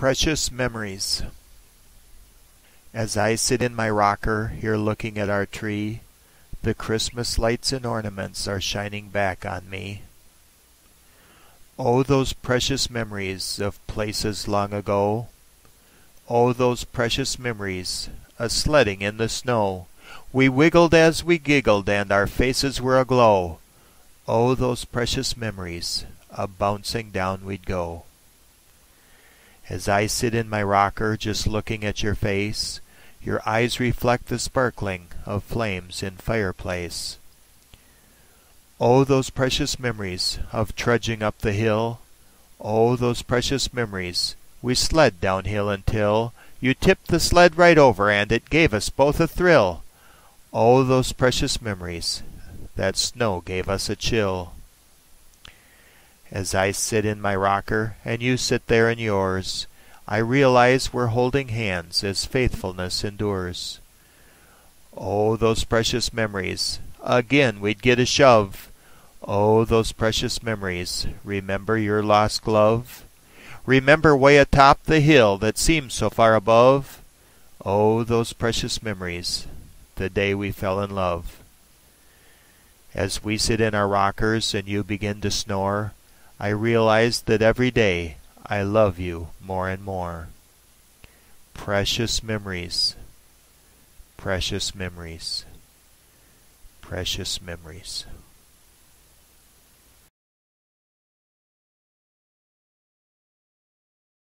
Precious Memories As I sit in my rocker here looking at our tree, The Christmas lights and ornaments are shining back on me. Oh, those precious memories of places long ago! Oh, those precious memories a sledding in the snow! We wiggled as we giggled and our faces were aglow. Oh, those precious memories a bouncing down we'd go. As I sit in my rocker just looking at your face, Your eyes reflect the sparkling of flames in fireplace. Oh, those precious memories of trudging up the hill! Oh, those precious memories we sled downhill until You tipped the sled right over and it gave us both a thrill. Oh, those precious memories that snow gave us a chill. As I sit in my rocker and you sit there in yours, I realize we're holding hands as faithfulness endures. Oh, those precious memories, again we'd get a shove. Oh, those precious memories, remember your lost glove? Remember way atop the hill that seemed so far above? Oh, those precious memories, the day we fell in love. As we sit in our rockers and you begin to snore, I realize that every day I love you more and more. Precious memories, precious memories, precious memories.